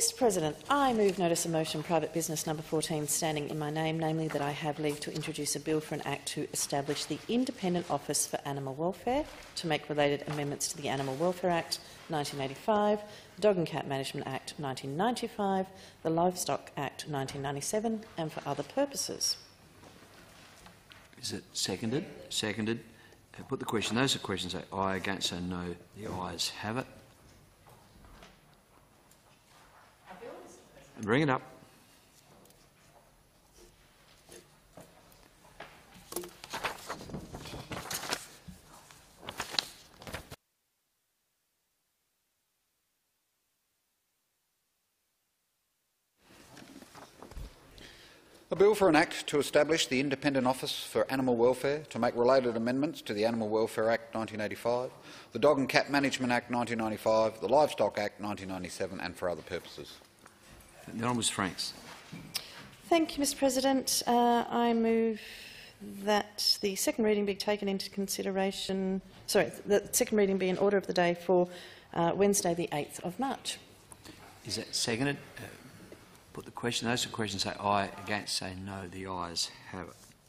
Mr President, I move notice of motion private business number 14 standing in my name, namely that I have leave to introduce a bill for an act to establish the Independent Office for Animal Welfare, to make related amendments to the Animal Welfare Act 1985, the Dog and Cat Management Act 1995, the Livestock Act 1997 and for other purposes. Is it seconded? Seconded. Put the question. Those are questions say aye, against say no. The ayes have it. Bring it up. A bill for an act to establish the Independent Office for Animal Welfare to make related amendments to the Animal Welfare Act 1985, the Dog and Cat Management Act 1995, the Livestock Act 1997 and for other purposes. The Honourable Franks. Thank you, Mr President. Uh, I move that the second reading be taken into consideration, sorry, the second reading be in order of the day for uh, Wednesday the 8th of March. Is that seconded? Uh, Put the question. Those are questions say aye, against say no. The ayes have it.